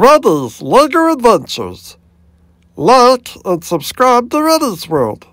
Reddy's LEGO Adventures. Like and subscribe to Reddy's World.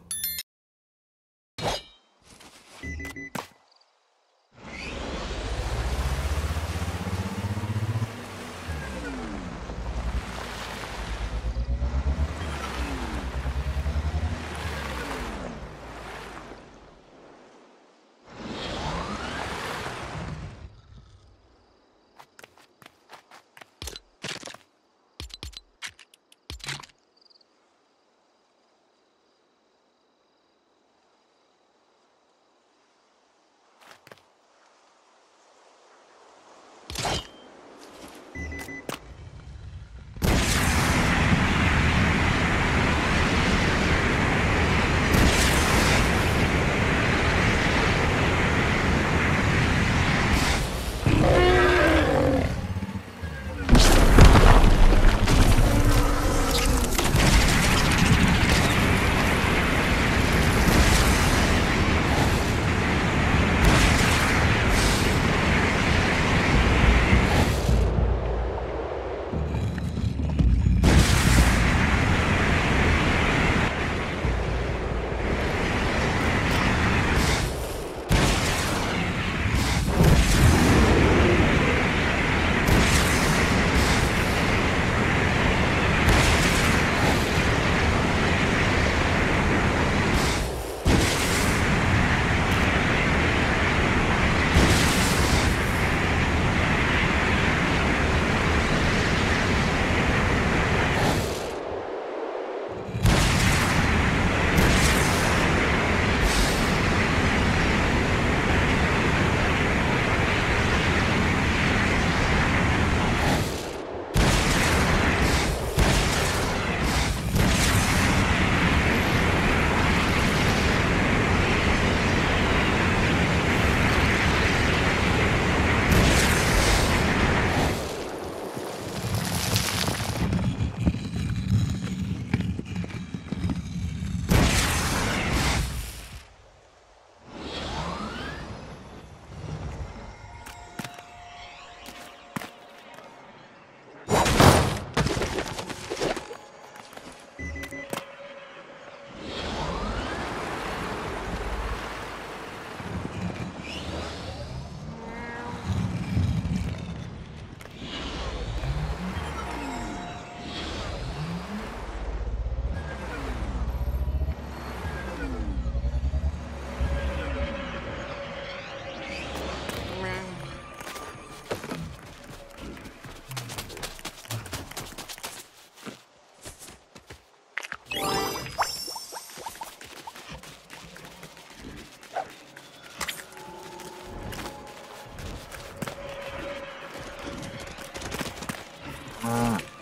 うん。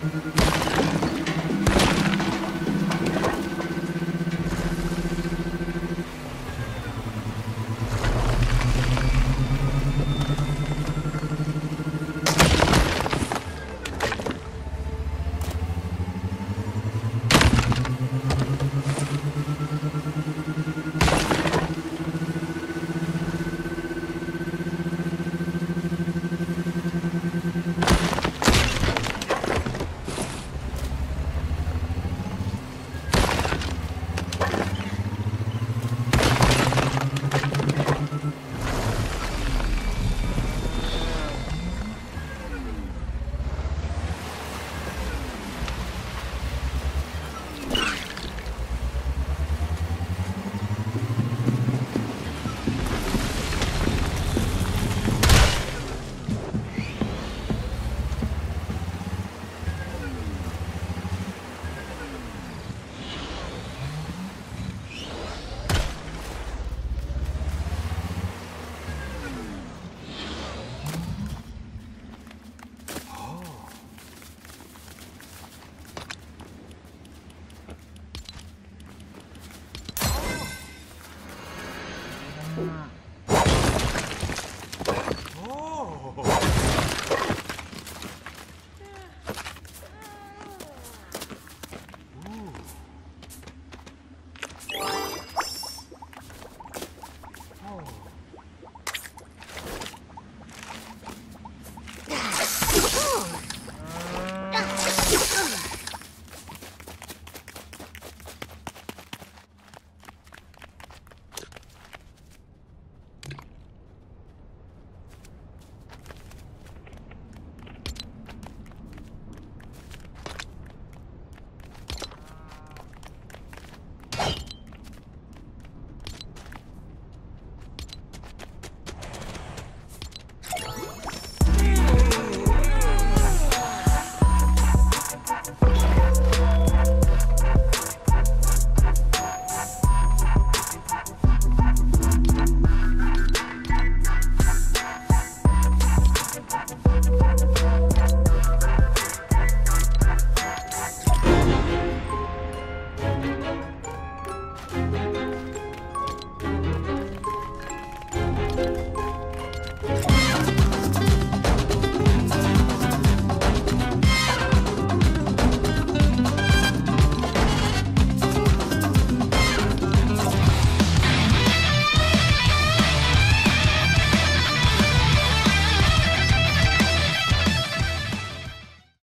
Thank you.